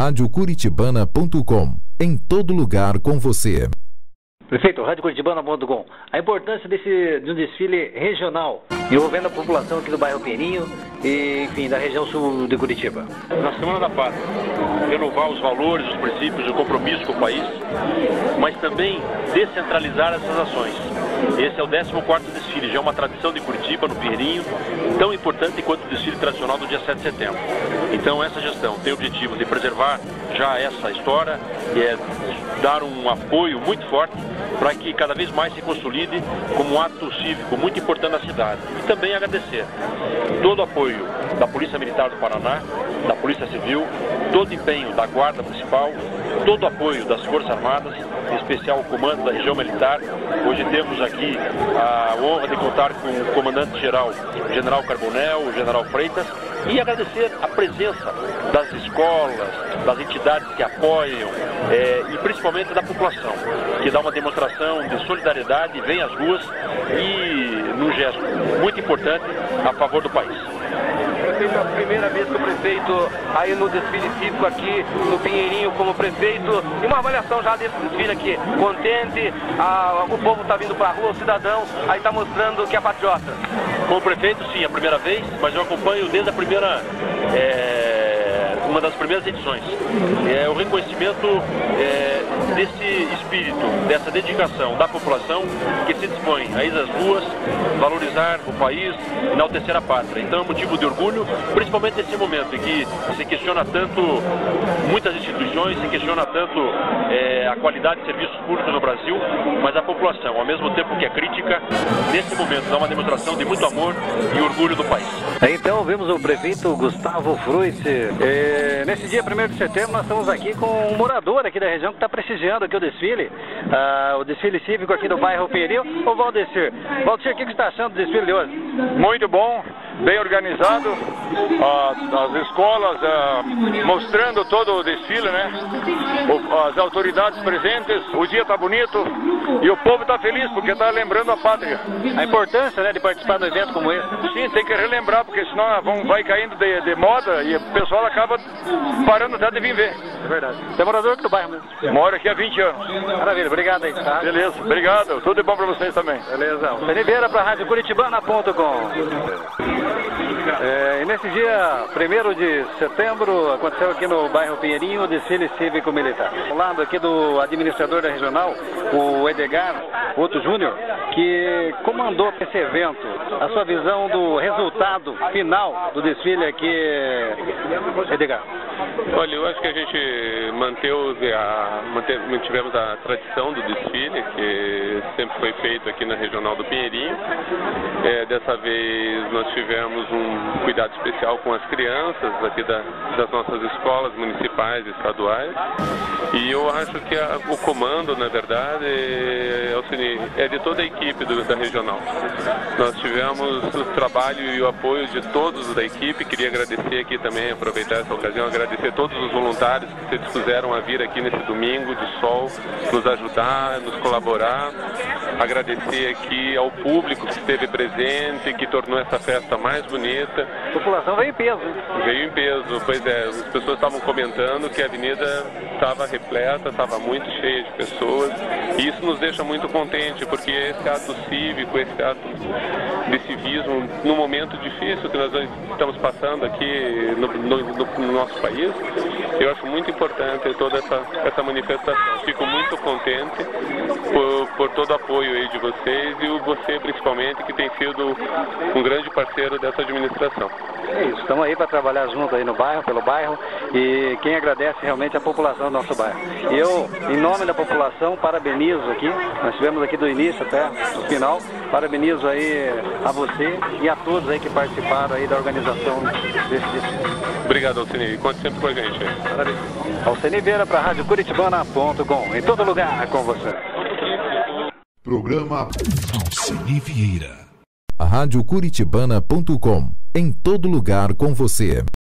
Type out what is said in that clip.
radiocuritibana.com. Em todo lugar com você. Prefeito, radiocuritibana.com. A importância desse, de um desfile regional envolvendo a população aqui do bairro Peninho e, enfim, da região sul de Curitiba. Na Semana da Pátria, renovar os valores, os princípios, o compromisso com o país, mas também descentralizar essas ações. Esse é o 14º desfile, já é uma tradição de Curitiba, no Pinheirinho, tão importante quanto o desfile tradicional do dia 7 de setembro. Então essa gestão tem o objetivo de preservar já essa história e é dar um apoio muito forte para que cada vez mais se consolide como um ato cívico muito importante na cidade. E também agradecer todo o apoio da Polícia Militar do Paraná, da Polícia Civil, todo empenho da Guarda Municipal, todo apoio das Forças Armadas, em especial o comando da região militar. Hoje temos aqui a honra de contar com o comandante-geral, o general Carbonel, o general Freitas, e agradecer a presença das escolas, das entidades que apoiam é, e principalmente da população, que dá uma demonstração de solidariedade, vem às ruas e num gesto muito importante a favor do país. É a primeira vez que o prefeito aí no desfile cívico aqui no Pinheirinho como prefeito e uma avaliação já desse desfile aqui, contente, a, o povo está vindo para a rua, o cidadão aí está mostrando que é patriota. Como prefeito, sim, a primeira vez, mas eu acompanho desde a primeira. É uma das primeiras edições. É o reconhecimento é, desse espírito, dessa dedicação da população que se dispõe a ir às ruas, valorizar o país, enaltecer a pátria. Então é motivo de orgulho, principalmente nesse momento em que se questiona tanto muitas instituições, se questiona tanto é, a qualidade de serviços públicos no Brasil, mas a população, ao mesmo tempo que é crítica, nesse momento dá uma demonstração de muito amor e orgulho do país. Então vemos o prefeito Gustavo Fruit. É, nesse dia 1 de setembro nós estamos aqui com um morador aqui da região que está prestigiando aqui o desfile, ah, o desfile cívico aqui do bairro Peril, o Valdecir. Valdecir, o que você está achando do desfile de hoje? Muito bom, bem organizado, as, as escolas ah, mostrando todo o desfile, né? As autoridades presentes, o dia está bonito e o povo está feliz porque está lembrando a pátria. A importância né, de participar de um evento como esse. Sim, tem que relembrar, porque senão vão, vai caindo de, de moda e o pessoal acaba parando até de vir ver. É verdade. Você é morador aqui do bairro mesmo? Moro aqui há 20 anos. Maravilha, obrigado aí. Tá? Beleza, obrigado. Tudo de bom para vocês também. Beleza. Oliveira para a Rádio Curitibana.com. É, e nesse dia 1 de setembro aconteceu aqui no bairro Pinheirinho o desfile cívico-militar. Ao lado aqui do administrador da regional, o Edgar Otto Júnior, que comandou esse evento. A sua visão do resultado final do desfile aqui, Edgar? Olha, eu acho que a gente manteu a, mantivemos a tradição do desfile, que sempre foi feito aqui na regional do Pinheirinho. É, dessa vez nós tivemos um cuidado especial com as crianças aqui da, das nossas escolas municipais e estaduais. E eu acho que a, o comando, na verdade, é, é de toda a equipe do, da regional. Nós tivemos o trabalho e o apoio de todos da equipe. Queria agradecer aqui também, aproveitar essa ocasião, agradecer todos os voluntários que se dispuseram a vir aqui nesse domingo de sol, nos ajudar, nos colaborar. Agradecer aqui ao público que esteve presente, que tornou essa festa mais bonita. A população veio em peso. Veio em peso, pois é. As pessoas estavam comentando que a avenida estava repleta, estava muito cheia de pessoas. E isso nos deixa muito contente, porque esse ato cívico, esse ato de civismo, num momento difícil que nós estamos passando aqui no, no, no nosso país, eu acho muito importante toda essa, essa manifestação. Fico muito contente por, por todo o apoio aí de vocês e o você principalmente, que tem sido um grande parceiro dessa administração. É isso, estamos aí para trabalhar junto aí no bairro, pelo bairro, e quem agradece realmente é a população do nosso bairro. E eu, em nome da população, parabenizo aqui, nós tivemos aqui do início até o final, parabenizo aí a você e a todos aí que participaram aí da organização desse desfile. Obrigado, Alcine, conte sempre com a gente. Parabéns. Alcine Vieira para a Rádio Curitibana.com, em todo lugar com você. Programa Alcine Vieira. Radiocuritibana.com. Em todo lugar com você.